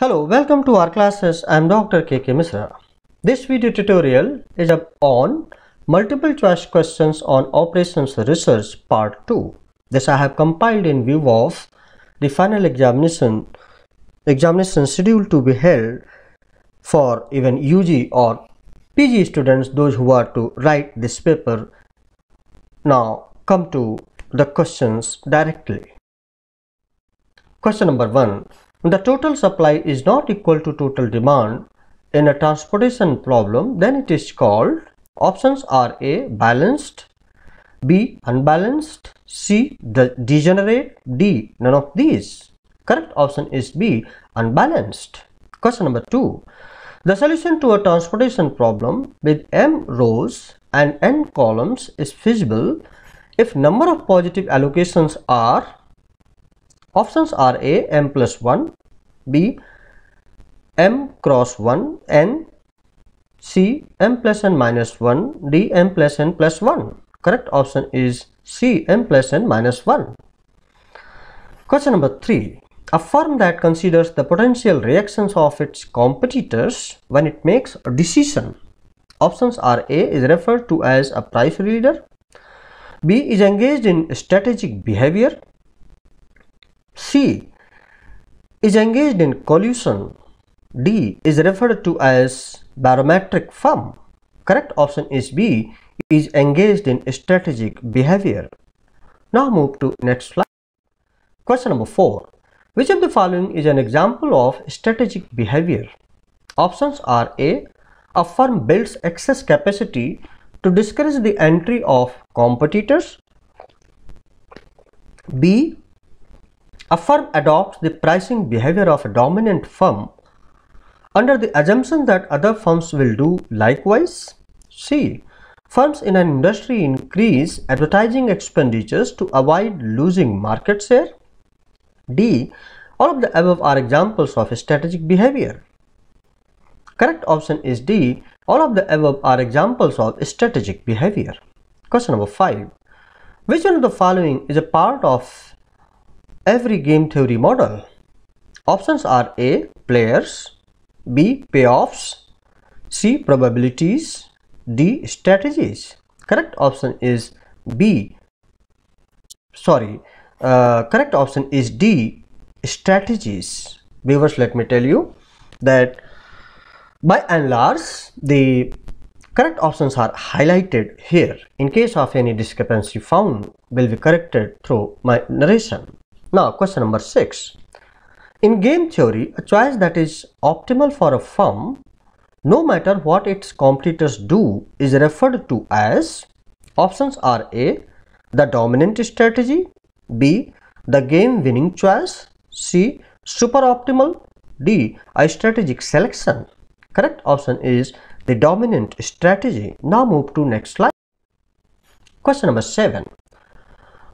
Hello, welcome to AAR classes. I am Dr. KK Misra. This video tutorial is on multiple choice questions on operations research part 2. This I have compiled in view of the final examination examination scheduled to be held for even UG or PG students those who are to write this paper. Now come to the questions directly. Question number 1 the total supply is not equal to total demand in a transportation problem then it is called options are a balanced b unbalanced c de degenerate d none of these. Correct option is b unbalanced. Question number 2 the solution to a transportation problem with m rows and n columns is feasible if number of positive allocations are Options are A m plus 1, B m cross 1, N C m plus n minus 1, D m plus n plus 1. Correct option is C m plus n minus 1. Question number 3. A firm that considers the potential reactions of its competitors when it makes a decision. Options are A is referred to as a price leader, B is engaged in strategic behavior, C is engaged in collusion. D is referred to as barometric firm. Correct option is B is engaged in strategic behavior. Now move to next slide. Question number 4. Which of the following is an example of strategic behavior? Options are A. A firm builds excess capacity to discourage the entry of competitors. B. A firm adopts the pricing behavior of a dominant firm under the assumption that other firms will do likewise. C. Firms in an industry increase advertising expenditures to avoid losing market share. D. All of the above are examples of strategic behavior. Correct option is D. All of the above are examples of strategic behavior. Question number 5. Which one of the following is a part of every game theory model? Options are A. Players B. Payoffs C. Probabilities D. Strategies Correct option is B. Sorry, uh, correct option is D. Strategies. Viewers, let me tell you that by and large, the correct options are highlighted here. In case of any discrepancy found, will be corrected through my narration. Now question number 6. In game theory, a choice that is optimal for a firm no matter what its competitors do is referred to as options are A. The dominant strategy B. The game winning choice C. Super optimal D. A strategic selection Correct option is the dominant strategy. Now move to next slide. Question number 7.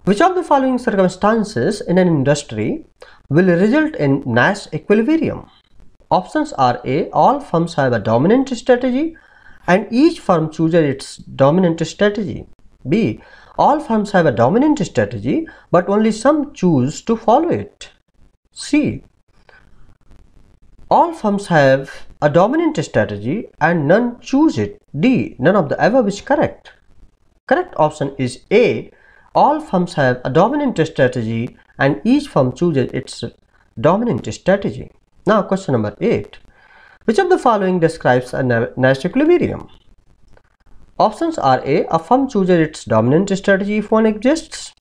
Which of the following circumstances in an industry will result in Nash equilibrium? Options are A. All firms have a dominant strategy and each firm chooses its dominant strategy. B. All firms have a dominant strategy but only some choose to follow it. C. All firms have a dominant strategy and none choose it. D. None of the above is correct. Correct option is A all firms have a dominant strategy and each firm chooses its dominant strategy. Now question number 8. Which of the following describes a Nash equilibrium? Options are A. A firm chooses its dominant strategy if one exists.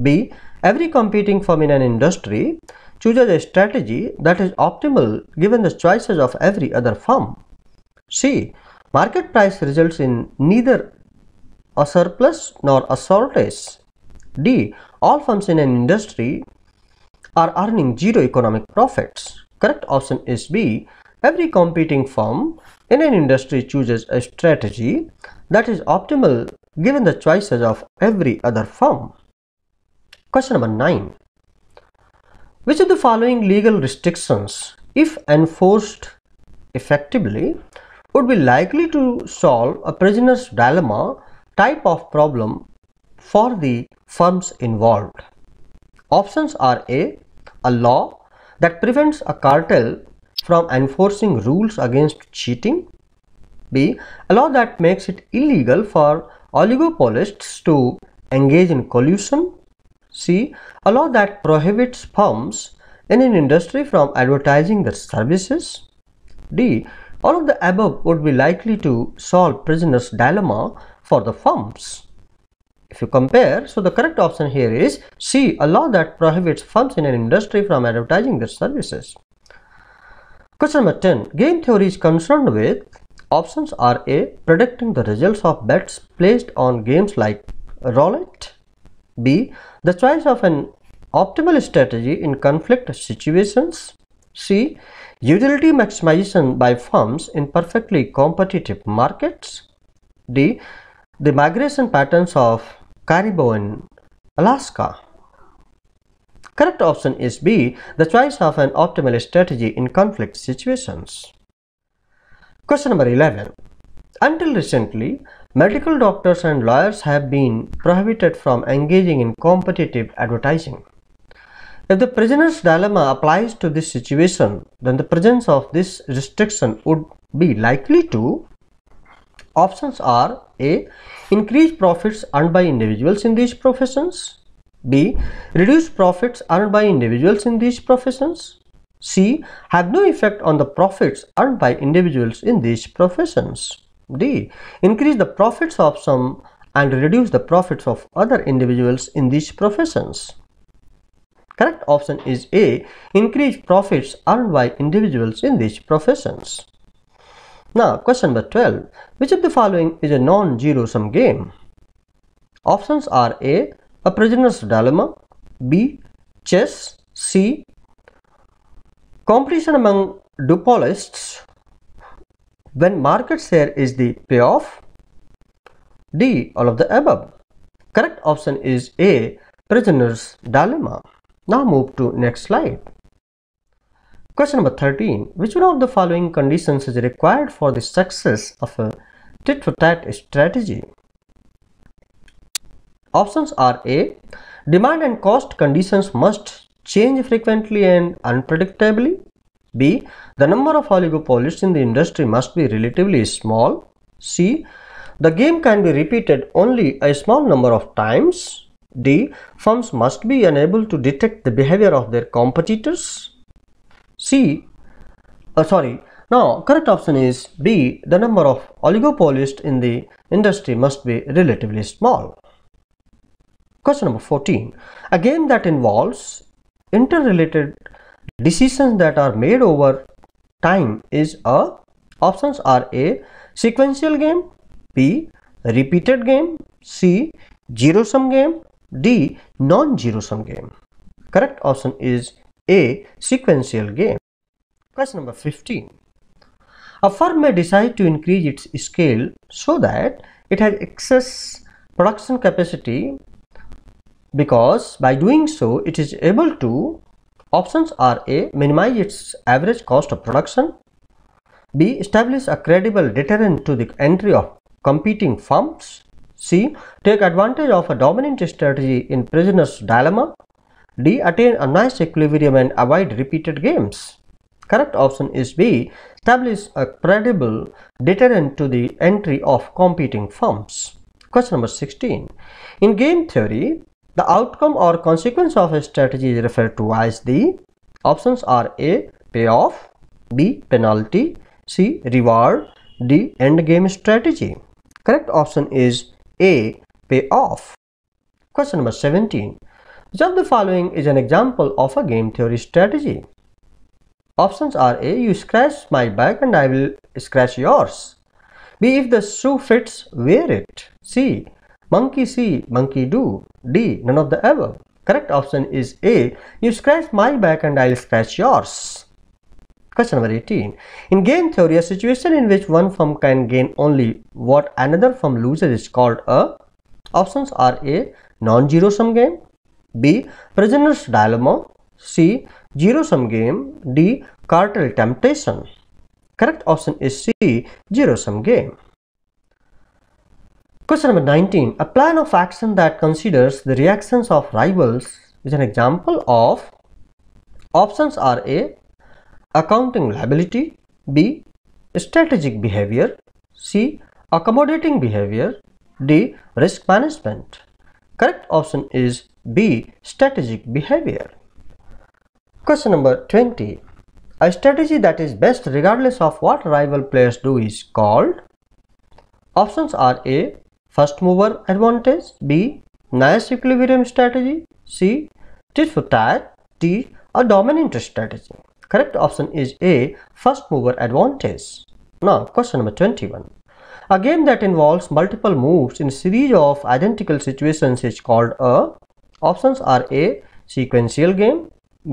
B. Every competing firm in an industry chooses a strategy that is optimal given the choices of every other firm. C. Market price results in neither a surplus nor a shortage. D. All firms in an industry are earning zero economic profits. Correct option is B. Every competing firm in an industry chooses a strategy that is optimal given the choices of every other firm. Question number 9. Which of the following legal restrictions, if enforced effectively, would be likely to solve a prisoner's dilemma type of problem for the firms involved. Options are A. A law that prevents a cartel from enforcing rules against cheating. B. A law that makes it illegal for oligopolists to engage in collusion. C. A law that prohibits firms in an industry from advertising their services. D. All of the above would be likely to solve prisoner's dilemma for the firms. If you compare, so the correct option here is C, a law that prohibits firms in an industry from advertising their services. Question number 10. Game theory is concerned with options are A, predicting the results of bets placed on games like roulette. B, the choice of an optimal strategy in conflict situations. C, utility maximization by firms in perfectly competitive markets. D, the migration patterns of caribou in Alaska. Correct option is B, the choice of an optimal strategy in conflict situations. Question number 11. Until recently, medical doctors and lawyers have been prohibited from engaging in competitive advertising. If the prisoner's dilemma applies to this situation, then the presence of this restriction would be likely to Options are A. Increase profits earned by individuals in these professions. B. Reduce profits earned by individuals in these professions. C. Have no effect on the profits earned by individuals in these professions. D. Increase the profits of some and reduce the profits of other individuals in these professions. Correct option is A. Increase profits earned by individuals in these professions. Now, question number 12. Which of the following is a non-zero sum game? Options are A. A prisoner's dilemma B. Chess C. Competition among duopolists when market share is the payoff D. All of the above. Correct option is A. Prisoner's dilemma. Now move to next slide. Question number 13. Which one of the following conditions is required for the success of a tit-for-tat strategy? Options are A. Demand and cost conditions must change frequently and unpredictably. B. The number of oligopolists in the industry must be relatively small. C. The game can be repeated only a small number of times. D. Firms must be unable to detect the behavior of their competitors. C, uh, sorry, now correct option is B, the number of oligopolists in the industry must be relatively small. Question number 14. A game that involves interrelated decisions that are made over time is a options are A sequential game, B repeated game, C zero sum game, D non-zero sum game. Correct option is a sequential game. Question number 15. A firm may decide to increase its scale so that it has excess production capacity because by doing so it is able to options are A. Minimize its average cost of production B. Establish a credible deterrent to the entry of competing firms C. Take advantage of a dominant strategy in prisoner's dilemma D. Attain a Nash equilibrium and avoid repeated games. Correct option is B. Establish a credible deterrent to the entry of competing firms. Question number 16. In game theory, the outcome or consequence of a strategy is referred to as the options are A. Payoff B. Penalty C. Reward D. End game strategy. Correct option is A. Payoff. Question number 17. Of the following is an example of a game theory strategy? Options are A. You scratch my back and I will scratch yours. B. If the shoe fits, wear it. C. Monkey see, monkey do. D. None of the above. Correct option is A. You scratch my back and I'll scratch yours. Question number 18. In game theory, a situation in which one firm can gain only what another firm loses is called a. Options are A. Non-zero sum game. B. Prisoner's Dilemma C. Zero Sum Game D. Cartel Temptation Correct option is C. Zero Sum Game. Question number 19. A plan of action that considers the reactions of rivals is an example of options are A. accounting liability, B. strategic behavior, C. accommodating behavior, D. risk management. Correct option is B. strategic behavior. Question number 20. A strategy that is best regardless of what rival players do is called Options are A. First mover advantage B. Nash equilibrium strategy C. Tit for tat D. A dominant strategy. Correct option is A. First mover advantage. Now question number 21. A game that involves multiple moves in series of identical situations is called a Options are A. Sequential game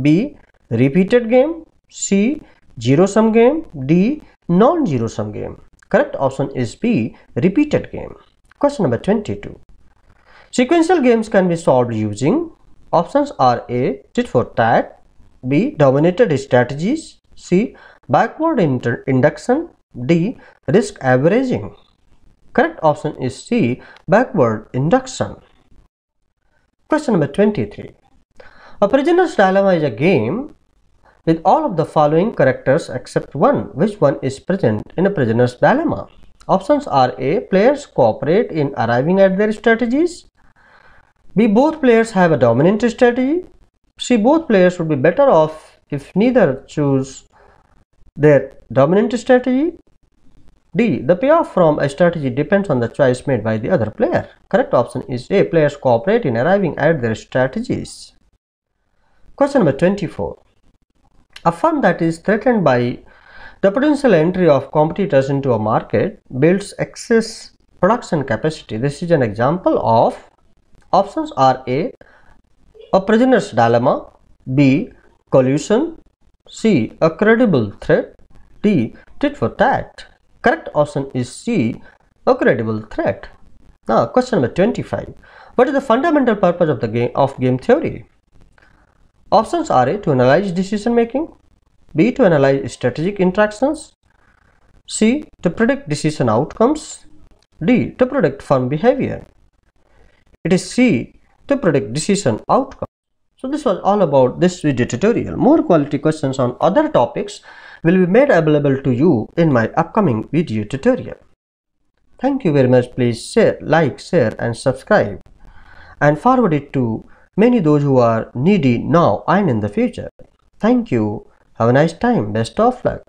B repeated game, C zero sum game, D non-zero sum game. Correct option is B repeated game. Question number 22. Sequential games can be solved using options are A tit for tat, B dominated strategies, C backward induction, D risk averaging. Correct option is C backward induction. Question number 23. A prisoner's dilemma is a game with all of the following characters except one. Which one is present in a prisoner's dilemma? Options are A. Players cooperate in arriving at their strategies. B. Both players have a dominant strategy. C. Both players would be better off if neither choose their dominant strategy. D. The payoff from a strategy depends on the choice made by the other player. Correct option is A. Players cooperate in arriving at their strategies. Question number 24. A firm that is threatened by the potential entry of competitors into a market builds excess production capacity. This is an example of options are A. A prisoner's dilemma B. Collusion C. A credible threat D. Tit for tat. Correct option is C. A credible threat. Now question number 25. What is the fundamental purpose of the game of game theory? Options are A. To analyze decision making B. To analyze strategic interactions C. To predict decision outcomes D. To predict firm behavior It is C. To predict decision outcomes. So this was all about this video tutorial. More quality questions on other topics will be made available to you in my upcoming video tutorial. Thank you very much. Please share, like, share and subscribe and forward it to many those who are needy now and in the future. Thank you. Have a nice time. Best of luck.